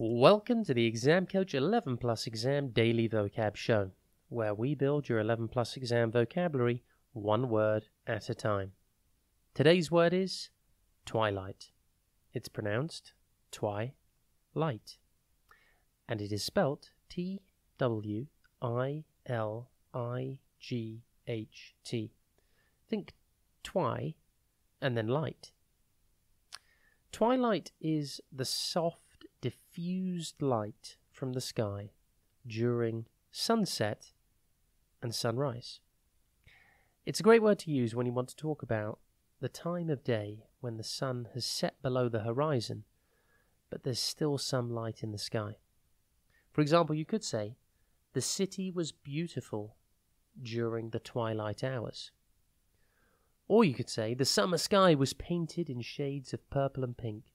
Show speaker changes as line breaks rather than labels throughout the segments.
Welcome to the Exam Coach 11 Plus Exam Daily Vocab Show, where we build your 11 Plus exam vocabulary one word at a time. Today's word is twilight. It's pronounced twi light, and it is spelt T W I L I G H T. Think twi and then light. Twilight is the soft, diffused light from the sky during sunset and sunrise. It's a great word to use when you want to talk about the time of day when the sun has set below the horizon, but there's still some light in the sky. For example, you could say, The city was beautiful during the twilight hours. Or you could say, The summer sky was painted in shades of purple and pink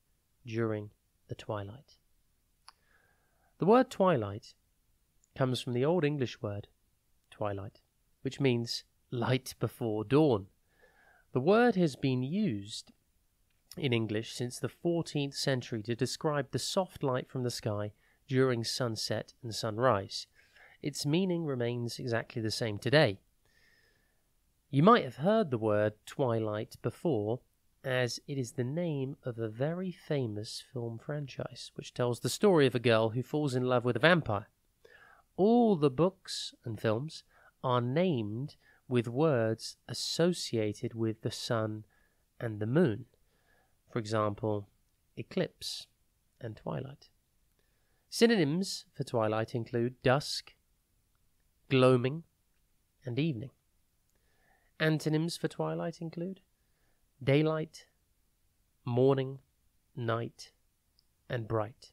during the twilight. The word twilight comes from the Old English word twilight, which means light before dawn. The word has been used in English since the 14th century to describe the soft light from the sky during sunset and sunrise. Its meaning remains exactly the same today. You might have heard the word twilight before, as it is the name of a very famous film franchise, which tells the story of a girl who falls in love with a vampire. All the books and films are named with words associated with the sun and the moon. For example, eclipse and twilight. Synonyms for twilight include dusk, gloaming, and evening. Antonyms for twilight include daylight, morning, night, and bright.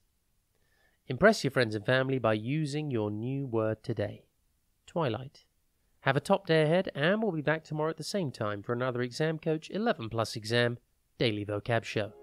Impress your friends and family by using your new word today twilight. Have a top day ahead, and we'll be back tomorrow at the same time for another Exam Coach 11 Plus exam daily vocab show.